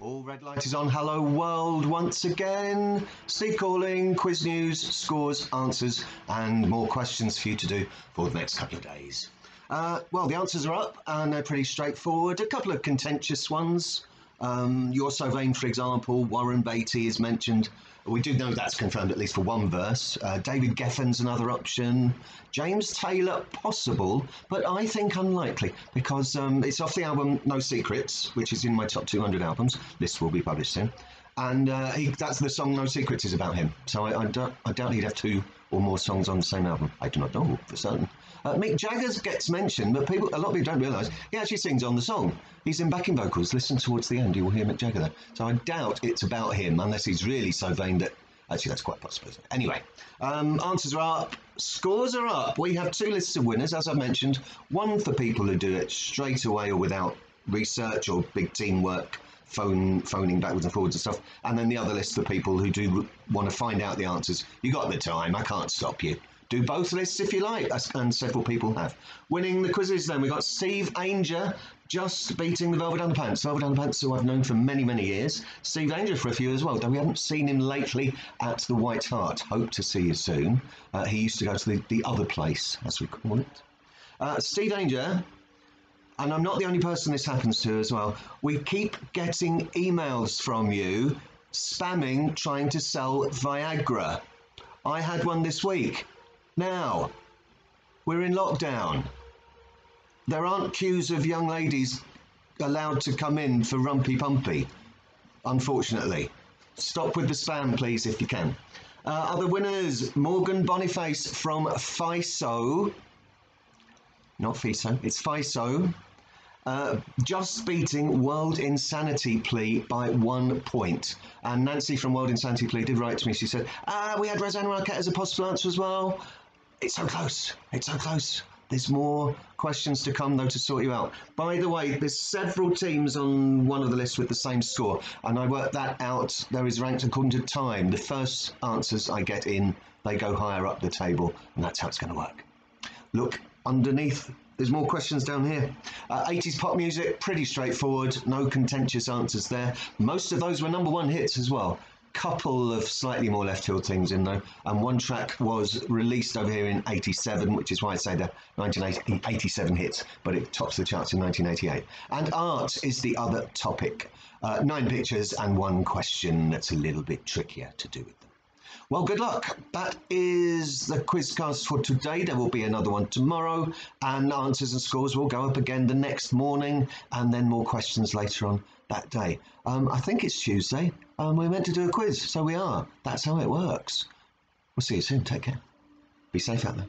All red light is on. Hello world once again. Steve calling, quiz news, scores, answers, and more questions for you to do for the next couple of days. Uh, well, the answers are up and they're pretty straightforward. A couple of contentious ones. Um, You're So Vain, for example, Warren Beatty is mentioned. We do know that's confirmed at least for one verse. Uh, David Geffen's another option. James Taylor, possible, but I think unlikely because um, it's off the album No Secrets, which is in my top 200 albums. This will be published soon. And uh, he, that's the song No Secrets is about him. So I, I, doubt, I doubt he'd have two or more songs on the same album. I do not know for certain. Uh, Mick Jagger gets mentioned, but people, a lot of people don't realise he actually sings on the song. He's in backing vocals. Listen towards the end, you will hear Mick Jagger there. So I doubt it's about him, unless he's really so vain that. Actually, that's quite possible. Anyway, um, answers are up, scores are up. We have two lists of winners, as I mentioned. One for people who do it straight away or without research or big teamwork phone phoning backwards and forwards and stuff. And then the other list of people who do want to find out the answers. You got the time. I can't stop you. Do both lists if you like, and several people have. Winning the quizzes, then we've got Steve Ainger just beating the Velvet Underpants. Velvet Underpants, who I've known for many, many years. Steve Ainger for a few as well, though we haven't seen him lately at the White Hart. Hope to see you soon. Uh, he used to go to the, the other place, as we call it. Uh, Steve Ainger and I'm not the only person this happens to as well. We keep getting emails from you spamming trying to sell Viagra. I had one this week. Now, we're in lockdown. There aren't queues of young ladies allowed to come in for rumpy pumpy, unfortunately. Stop with the spam, please, if you can. Uh, other winners Morgan Boniface from FISO. Not FISO, it's FISO. Uh, just beating World Insanity Plea by one point. And Nancy from World Insanity Plea did write to me. She said, ah, we had Rosanna Arquette as a possible answer as well. It's so close. It's so close. There's more questions to come, though, to sort you out. By the way, there's several teams on one of the lists with the same score, and I worked that out. There is ranked according to time. The first answers I get in, they go higher up the table, and that's how it's going to work. Look underneath there's more questions down here. Uh, 80s pop music, pretty straightforward, no contentious answers there. Most of those were number one hits as well. Couple of slightly more left field things in though, and one track was released over here in 87, which is why I say the 1987 hits, but it tops the charts in 1988. And art is the other topic. Uh, nine pictures and one question that's a little bit trickier to do with them. Well, good luck. That is the quizcast for today. There will be another one tomorrow, and answers and scores will go up again the next morning, and then more questions later on that day. Um, I think it's Tuesday. Um, we're meant to do a quiz, so we are. That's how it works. We'll see you soon. Take care. Be safe out there.